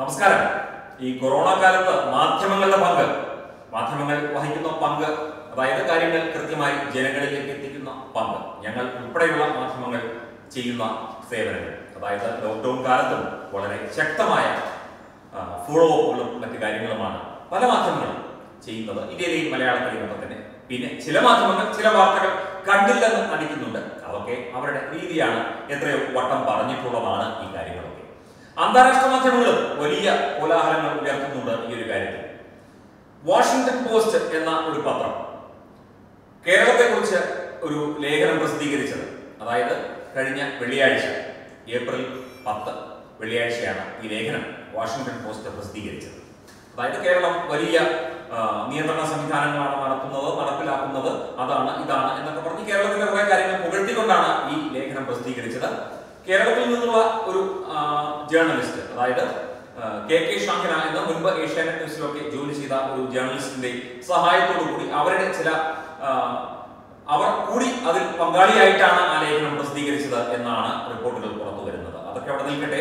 നമസ്കാരം. ഈ കൊറോണ കാലത്ത് മാധ്യമങ്ങളുടെ പങ്ക്. മാധ്യമങ്ങൾ വഹിക്കുന്ന പങ്ക് അതായത് കാര്യങ്ങൾ കൃത്യമായി ജനങ്ങളിലേക്ക് എത്തിക്കുന്ന പങ്ക്. ഞങ്ങൾ ഉൾപ്പെടെയുള്ള മാധ്യമങ്ങൾ ചെയ്യുന്ന സേവനങ്ങൾ. അതായത് ലോക്ക്ഡൌൺ കാലത്തും വളരെ ശക്തമായ ഫോളോ അപ്പുകളും മറ്റു കാര്യങ്ങളുമാണ് പല മാധ്യമങ്ങളും ചെയ്യുന്നത്. ഇന്ത്യയിലെയും മലയാളത്തിലെയും തന്നെ. പിന്നെ ചില മാധ്യമങ്ങൾ ചില വാർത്തകൾ കണ്ടില്ലെന്ന് നടിക്കുന്നുണ്ട് അതൊക്കെ അവരുടെ രീതിയാണ്. എത്രയോ വട്ടം പറഞ്ഞിട്ടുള്ളതാണ് ഈ കാര്യങ്ങളൊക്കെ. അന്താരാഷ്ട്ര മാധ്യമങ്ങളും വലിയ കോലാഹലങ്ങൾ ഉയർത്തുന്നുണ്ട് ഈ ഒരു കാര്യത്തിൽ. വാഷിംഗ്ടൺ പോസ്റ്റ് എന്ന ഒരു പത്രം കേരളത്തെക്കുറിച്ച് ഒരു ലേഖനം പ്രസിദ്ധീകരിച്ചത്. അതായത് കഴിഞ്ഞ വെള്ളിയാഴ്ച ഏപ്രിൽ പത്ത് വെള്ളിയാഴ്ചയാണ് ഈ ലേഖനം വാഷിംഗ്ടൺ പോസ്റ്റ് പ്രസിദ്ധീകരിച്ചത്. അതായത് കേരളം വലിയ നിയന്ത്രണ സംവിധാനങ്ങളാണ് നടത്തുന്നത് നടപ്പിലാക്കുന്നത് അതാണ് ഇതാണ് എന്നൊക്കെ പറഞ്ഞ് കേരളത്തിലെ കുറെ കാര്യങ്ങൾ പുകഴ്ത്തിക്കൊണ്ടാണ് ഈ ലേഖനം പ്രസിദ്ധീകരിച്ചത്. കേരളത്തിൽ നിന്നുള്ള ഒരു ജേർണലിസ്റ്റ് അതായത് കെ കെ ഷാഹിന എന്ന മുൻപ് ഏഷ്യാനെറ്റ് ന്യൂസിലൊക്കെ ജോലി ചെയ്ത ഒരു ജേർണലിസ്റ്റിന്റെ സഹായത്തോടു കൂടി അവരുടെ ചില അവർ കൂടി അതിൽ പങ്കാളിയായിട്ടാണ് ആ ലേഖനം പ്രസിദ്ധീകരിച്ചത് എന്നാണ് റിപ്പോർട്ടുകൾ പുറത്തു വരുന്നത്. അതൊക്കെ അവിടെ നിൽക്കട്ടെ.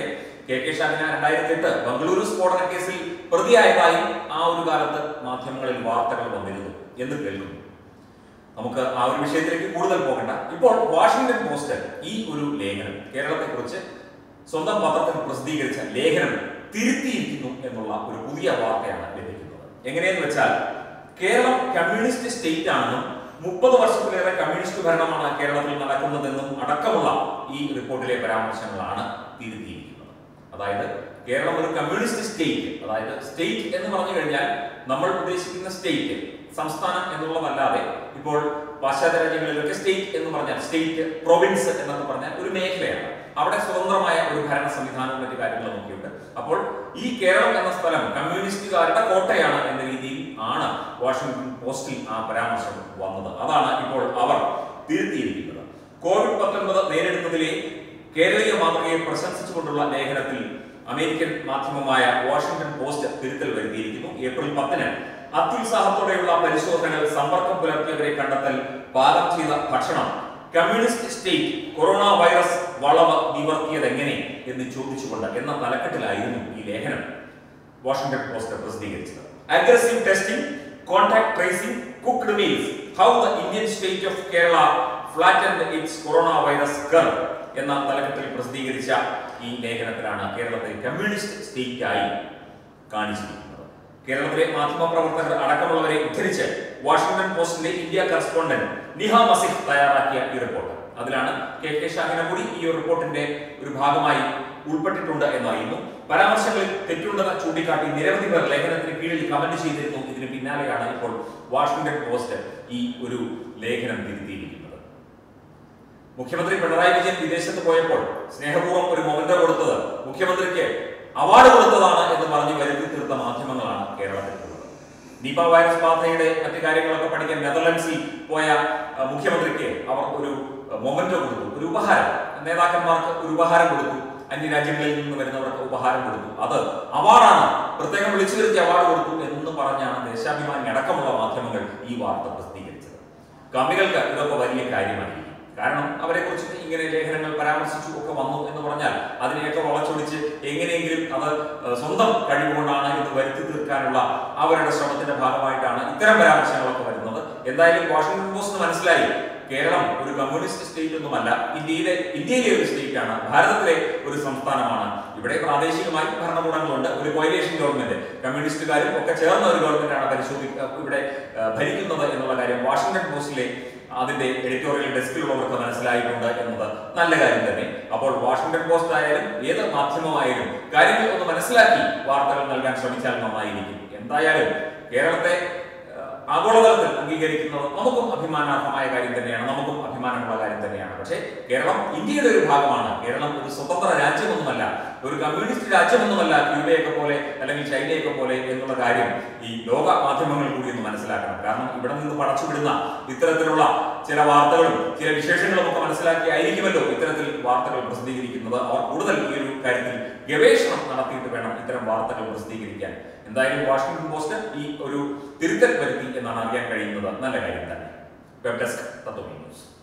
കെ കെ ഷാഹിന രണ്ടായിരത്തി എട്ട് ബംഗളൂരു സ്ഫോടന കേസിൽ പ്രതിയായതായും ആ ഒരു കാലത്ത് മാധ്യമങ്ങളിൽ വാർത്തകൾ വന്നിരുന്നു. എന്ന് കേൾക്കുന്നു. നമുക്ക് ആ ഒരു വിഷയത്തിലേക്ക് കൂടുതൽ പോകണ്ട. ഇപ്പോൾ വാഷിംഗ്ടൺ പോസ്റ്റ് ഈ ഒരു ലേഖനം കേരളത്തെക്കുറിച്ച് സ്വന്തം പത്രത്തിൽ പ്രസിദ്ധീകരിച്ച ലേഖനം തിരുത്തിയിരിക്കുന്നു എന്നുള്ള ഒരു പുതിയ വാർത്തയാണ് ലഭിക്കുന്നത്. എങ്ങനെയെന്ന് വെച്ചാൽ കേരളം കമ്മ്യൂണിസ്റ്റ് സ്റ്റേറ്റ് ആണെന്നും മുപ്പത് വർഷത്തിലേറെ കമ്മ്യൂണിസ്റ്റ് ഭരണമാണ് കേരളത്തിൽ നടക്കുന്നതെന്നും അടക്കമുള്ള ഈ റിപ്പോർട്ടിലെ പരാമർശങ്ങളാണ് തിരുത്തിയിരിക്കുന്നത്. അതായത് കേരളം ഒരു കമ്മ്യൂണിസ്റ്റ് സ്റ്റേറ്റ് അതായത് സ്റ്റേറ്റ് എന്ന് പറഞ്ഞു കഴിഞ്ഞാൽ നമ്മൾ ഉദ്ദേശിക്കുന്ന സ്റ്റേറ്റ് സംസ്ഥാനം എന്നുള്ളതല്ലാതെ ഇപ്പോൾ പാശ്ചാത്യ രാജ്യങ്ങളിലൊക്കെ സ്റ്റേറ്റ് എന്ന് പറഞ്ഞാൽ സ്റ്റേറ്റ് പ്രൊവിൻസ് എന്നൊക്കെ പറഞ്ഞാൽ ഒരു മേഖലയാണ്. അവിടെ സ്വതന്ത്രമായ ഒരു ഭരണ സംവിധാനവും മറ്റു കാര്യങ്ങളും നോക്കിയുണ്ട് അപ്പോൾ ഈ കേരളം എന്ന സ്ഥലം കമ്മ്യൂണിസ്റ്റുകാരുടെ കോട്ടയാണ് എന്ന രീതിയിൽ ആണ് വാഷിംഗ്ടൺ പോസ്റ്റിൽ ആ പരാമർശം വന്നത്. അതാണ് ഇപ്പോൾ അവർ തിരുത്തിയിരിക്കുന്നത്. കോവിഡ് പത്തൊൻപത് നേരിടുന്നതിലെ കേരളീയ മാതൃകയെ പ്രശംസിച്ചുകൊണ്ടുള്ള ലേഖനത്തിൽ അമേരിക്കൻ മാധ്യമമായ വാഷിംഗ്ടൺ പോസ്റ്റ് തിരുത്തൽ വരുത്തിയിരിക്കുന്നു. ഏപ്രിൽ പത്തിന് അത്യുത്സാഹത്തോടെയുള്ള പരിശോധനകൾ സമ്പർക്കം പുലർത്തിയവരെ കണ്ടെത്തൽ പാകം ചെയ്ത ഭക്ഷണം. കമ്മ്യൂണിസ്റ്റ് സ്റ്റേറ്റ് കൊറോണ വൈറസ് വളവ് നിവർത്തിയതെങ്ങനെ എന്ന് ചോദിച്ചുകൊണ്ട് എന്ന തലക്കെട്ടിലായിരുന്നു ഈ ലേഖനം. വാഷിംഗ്ടൺ പോസ്റ്റ് പ്രസിദ്ധീകരിച്ചത്. Aggressive testing contact tracing cooked meals how the Indian state of Kerala flattened its corona virus curve എന്ന തലക്കെട്ടിൽ പ്രസിദ്ധീകരിച്ച ഈ ലേഖനത്തിലാണ് കേരളത്തെ കമ്മ്യൂണിസ്റ്റ് സ്റ്റേറ്റ് ആയി കാണിച്ചിരിക്കുന്നത്. കേരളത്തിലെ മാധ്യമപ്രവർത്തകർ അടക്കമുള്ളവരെ ഉദ്ധരിച്ച് വാഷിംഗ്ടൺ പോസ്റ്റിന്റെ ഇന്ത്യ കറസ്പോണ്ടന്റ് നിഹ മസിഫ് തയ്യാറാക്കിയ ഈ റിപ്പോർട്ട്. അതിലാണ് കെ കെ ഷാഹിന കൂടി ഈ റിപ്പോർട്ടിന്റെ ഒരു ഭാഗമായി ഉൾപ്പെട്ടിട്ടുണ്ട് എന്നറിയുന്നു പരാമർശങ്ങളിൽ തെറ്റുണ്ടെന്ന് ചൂണ്ടിക്കാട്ടി നിരവധി പേർ ലേഖനത്തിന് കീഴിൽ കമന്റ് ചെയ്തിരുന്നു. ഇതിന് പിന്നാലെയാണ് ഇപ്പോൾ വാഷിംഗ്ടൺ പോസ്റ്റ് ഈ ഒരു ലേഖനം തിരുത്തിയിരിക്കുന്നത്. മുഖ്യമന്ത്രി പിണറായി വിജയൻ വിദേശത്ത് പോയപ്പോൾ സ്നേഹപൂർവം ഒരു മൊമെന്റ് കൊടുത്തത് മുഖ്യമന്ത്രിക്ക് അവാർഡ് കൊടുത്തതാണ് എന്ന് പറഞ്ഞ് വരുത്തി തീർത്ത മാധ്യമങ്ങളാണ് കേരളത്തിലുള്ളത്. നിപ വൈറസ് ബാധയുടെ മറ്റു കാര്യങ്ങളൊക്കെ പഠിക്കാൻ നെതർലൻഡ്സിൽ പോയ മുഖ്യമന്ത്രിക്ക് അവർ ഒരു മൊമെന്റോ കൊടുത്തു ഒരു ഉപഹാരം. നേതാക്കന്മാർക്ക് ഒരു ഉപഹാരം കൊടുത്തു. അന്യ രാജ്യങ്ങളിൽ നിന്ന് വരുന്നവർക്ക് ഉപഹാരം കൊടുത്തു. അത് അവാർഡാണ്. പ്രത്യേകം വിളിച്ചു വരുത്തി അവാർഡ് കൊടുത്തു എന്ന് പറഞ്ഞാണ് ദേശാഭിമാനി അടക്കമുള്ള മാധ്യമങ്ങൾ ഈ വാർത്ത പ്രസിദ്ധീകരിച്ചത്. കമ്മികൾക്ക് ഇതൊക്കെ വലിയ കാര്യമായിരിക്കും. കാരണം അവരെ കുറിച്ച് ഇങ്ങനെ ലേഖനങ്ങൾ പരാമർശിച്ചു ഒക്കെ വന്നു എന്ന് പറഞ്ഞാൽ അതിനെയൊക്കെ വളച്ചൊടിച്ച് എങ്ങനെയെങ്കിലും അത് സ്വന്തം കഴിവുകൊണ്ടാണ് എന്ന് വരുത്തി തീർക്കാനുള്ള അവരുടെ ശ്രമത്തിന്റെ ഭാഗമായിട്ടാണ് ഇത്തരം പരാമർശങ്ങളൊക്കെ വരുന്നത്. എന്തായാലും വാഷിംഗ്ടൺ പോസ്റ്റ് മനസ്സിലായി കേരളം ഒരു കമ്മ്യൂണിസ്റ്റ് സ്റ്റേറ്റ് ഒന്നുമല്ല ഇന്ത്യയിലെ ഇന്ത്യയിലെ ഒരു സ്റ്റേറ്റ് ആണ് ഭാരതത്തിലെ ഒരു സംസ്ഥാനമാണ്. ഇവിടെ പ്രാദേശികമായി ഭരണകൂടങ്ങളുണ്ട് ഒരു കോയിലേഷൻ ഗവൺമെന്റ് കമ്മ്യൂണിസ്റ്റുകാരും ഒക്കെ ചേർന്ന ഒരു ഗവൺമെന്റാണ് പരിശോധി ഇവിടെ ഭരിക്കുന്നത് എന്നുള്ള കാര്യം വാഷിംഗ്ടൺ പോസ്റ്റിലെ അതിന്റെ എഡിറ്റോറിയൽ ഡെസ്കിലുള്ളവർക്ക് മനസ്സിലായിട്ടുണ്ട് എന്നത് നല്ല കാര്യം തന്നെ. അപ്പോൾ വാഷിംഗ്ടൺ പോസ്റ്റ് ആയാലും ഏത് മാധ്യമമായാലും കാര്യങ്ങൾ ഒന്ന് മനസ്സിലാക്കി വാർത്തകൾ നൽകാൻ ശ്രമിച്ചാൽ നന്നായിരിക്കും. എന്തായാലും കേരളത്തെ ആഗോളതലത്തിൽ അംഗീകരിക്കുന്നത് നമുക്കും അഭിമാനാർഹമായ കാര്യം തന്നെയാണ് നമുക്കും അഭിമാനമുള്ള കാര്യം തന്നെയാണ്. പക്ഷേ കേരളം ഇന്ത്യയുടെ ഒരു ഭാഗമാണ്. കേരളം ഒരു സ്വതന്ത്ര രാജ്യമൊന്നുമല്ല ഒരു കമ്മ്യൂണിസ്റ്റ് രാജ്യമൊന്നുമല്ല ക്യൂബയൊക്കെ പോലെ അല്ലെങ്കിൽ ചൈനയൊക്കെ പോലെ എന്നുള്ള കാര്യം ഈ ലോക മാധ്യമങ്ങൾ കൂടി ഒന്ന് മനസ്സിലാക്കണം. കാരണം ഇവിടെ നിന്ന് പടച്ചുവിടുന്ന ഇത്തരത്തിലുള്ള ചില വാർത്തകളും ചില വിശേഷങ്ങളും ഒക്കെ മനസ്സിലാക്കി ആയിരിക്കുമല്ലോ ഇത്തരത്തിൽ വാർത്തകൾ പ്രസിദ്ധീകരിക്കുന്നത്. അവർ കൂടുതൽ ഈ ഒരു കാര്യത്തിൽ ഗവേഷണം നടത്തിയിട്ട് വേണം ഇത്തരം വാർത്തകൾ പ്രസിദ്ധീകരിക്കാൻ. എന്തായാലും വാഷിംഗ്ടൺ പോസ്റ്റ് ഈ ഒരു തിരുത്തൽ വരുത്തി って学びやかりのだ何回言った。グラビタスカだと思います。